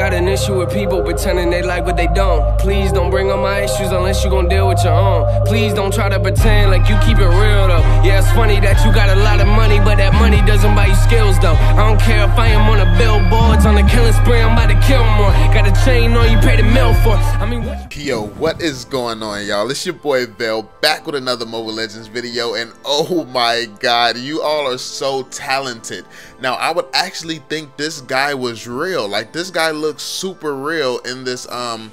got an issue with people pretending they like what they don't. Please don't bring up my issues unless you gon' deal with your own. Please don't try to pretend like you keep it real though. Yeah, it's funny that you got a lot of money, but that money doesn't buy you skills though. I don't care if I am on a billboards on a killing spree, I'm about to kill more. Got a chain on you, pay the mill Yo, what is going on, y'all? It's your boy Vell back with another Mobile Legends video, and oh my god, you all are so talented. Now, I would actually think this guy was real. Like, this guy looks super real in this, um,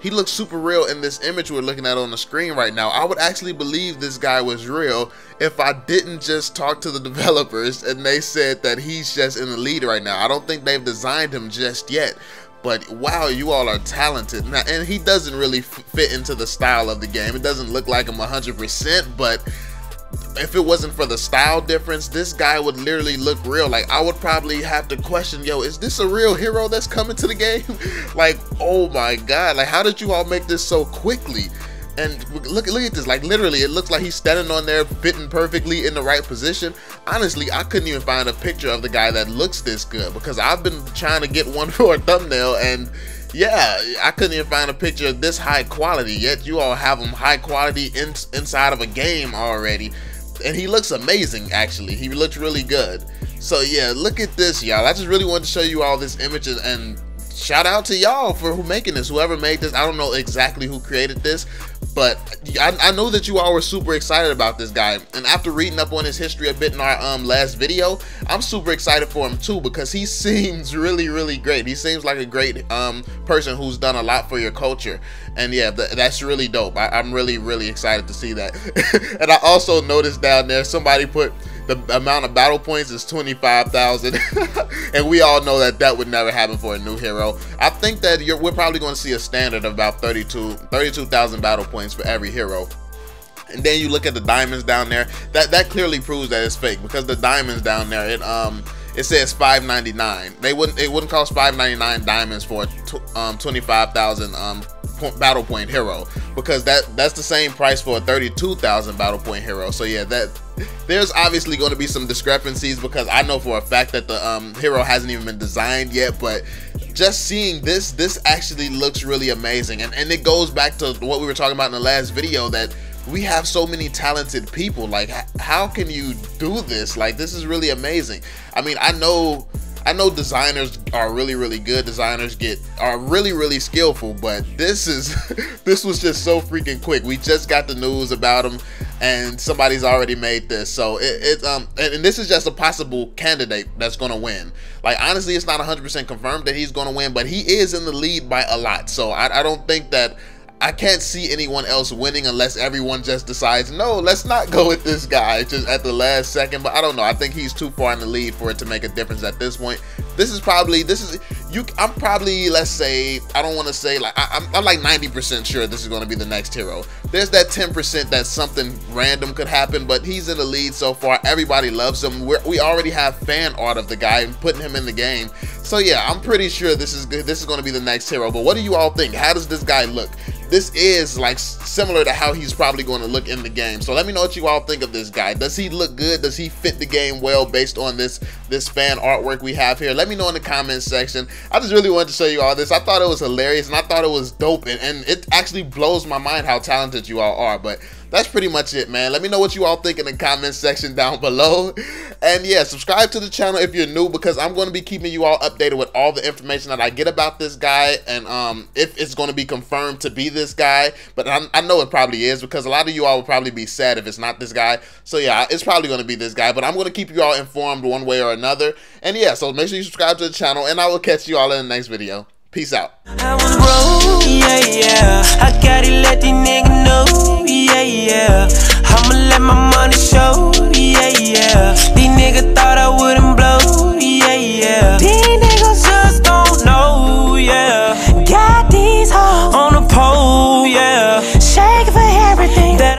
he looks super real in this image we're looking at on the screen right now. I would actually believe this guy was real if I didn't just talk to the developers and they said that he's just in the lead right now. I don't think they've designed him just yet. But wow, you all are talented. Now, and he doesn't really fit into the style of the game. It doesn't look like him 100%, but if it wasn't for the style difference, this guy would literally look real. Like I would probably have to question, yo, is this a real hero that's coming to the game? like, oh my god, like how did you all make this so quickly? And look, look at this, like literally, it looks like he's standing on there, fitting perfectly in the right position. Honestly, I couldn't even find a picture of the guy that looks this good because I've been trying to get one for a thumbnail and yeah, I couldn't even find a picture of this high quality. Yet you all have him high quality in, inside of a game already and he looks amazing actually he looks really good so yeah look at this y'all i just really wanted to show you all this images and shout out to y'all for who making this whoever made this i don't know exactly who created this but I, I, know that you all were super excited about this guy. And after reading up on his history a bit in our um, last video i'm super excited for him too because he seems really really great. He seems like a great um, person who's done a lot for your culture. And yeah th that's really dope. I, i'm really really excited to see that. And i also noticed down there somebody put the amount of battle points is 25,000 and we all know that that would never happen for a new hero. I think that we're probably going to see a standard of about 32 32,000 battle points for every hero. And then you look at the diamonds down there. That that clearly proves that it's fake because the diamonds down there it um it says 5.99. They wouldn't it wouldn't cost 5.99 diamonds for um 25,000 um battle point hero because that that's the same price for a 32,000 battle point hero. So yeah, that there's obviously going to be some discrepancies because I know for a fact that the um, hero hasn't even been designed yet, but just seeing this, this actually looks really amazing. And, and it goes back to what we were talking about in the last video that we have so many talented people. Like, how can you do this? Like, this is really amazing. I mean, I know I know designers are really really good. Designers get are really really skillful, but this is this was just so freaking quick. We just got the news about him, and somebody's already made this. So it, it um and, and, this is just a possible candidate that's gonna win. Like honestly, it's not 100% confirmed that he's gonna win, but he is in the lead by a lot. So I, I don't think that I can't see anyone else winning unless everyone just decides, no, let's not go with this guy just at the last second. But I don't know. I think he's too far in the lead for it to make a difference at this point. This is probably, this is, you. I'm probably, let's say, I don't want to say, like, I, am I'm like 90% sure this is going to be the next hero. There's that 10% that something random could happen, but he's in the lead so far. Everybody loves him. We're, we already have fan art of the guy and putting him in the game. So yeah, I'm pretty sure this is this is going to be the next hero. But what do you all think? How does this guy look? This is like similar to how he's probably going to look in the game. So let me know what you all think of this guy. Does he look good? Does he fit the game well based on this this fan artwork we have here? Let me know in the comments section. I just really wanted to show you all this. I thought it was hilarious and I thought it was dope and, and it actually blows my mind how talented you all are. But that's pretty much it, man. Let me know what you all think in the comments section down below. And yeah, subscribe to the channel if you're new because I'm going to be keeping you all updated with all the information that I get about this guy and um, if it's going to be confirmed to be this guy. But I'm, i know it probably is because a lot of you all will probably be sad if it's not this guy. So yeah, it's probably going to be this guy. But I'm going to keep you all informed one way or another. And yeah, so make sure you subscribe to the channel and I will catch you all in the next video. Peace out.